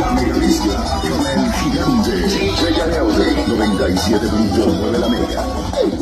La mega mezcla con el gigante DJ Leode 97.9 la mega.